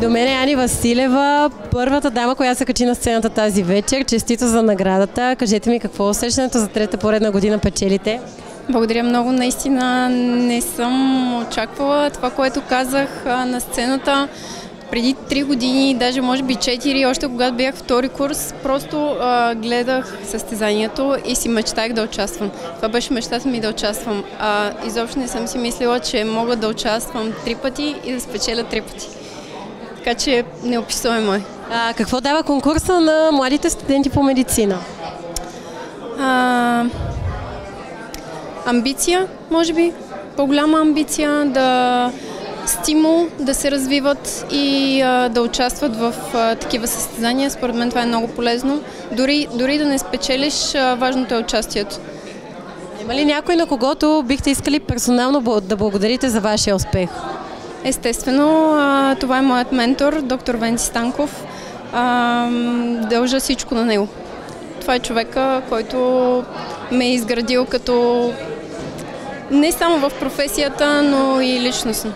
До мен е Ани Василева, първата дама, която се качи на сцената тази вечер. Честито за наградата. Кажете ми какво е усещането за трета поредна година печелите? Благодаря много. Наистина не съм очаквала това, което казах на сцената преди 3 години, даже може би 4, още когато бях втори курс, просто а, гледах състезанието и си мечтах да участвам. Това беше мечтата ми да участвам. А, изобщо не съм си мислила, че мога да участвам три пъти и да спечеля три пъти. Така че неописуемо е. А, какво дава конкурса на младите студенти по медицина? А, амбиция, може би. По-голяма амбиция да стимул да се развиват и а, да участват в а, такива състезания. Според мен това е много полезно. Дори, дори да не спечелиш, а, важното е участието. Има ли някой на когото бихте искали персонално да благодарите за вашия успех? Естествено, това е моят ментор, доктор Венци Станков. Дължа всичко на него. Това е човека, който ме е изградил като не само в професията, но и личностно.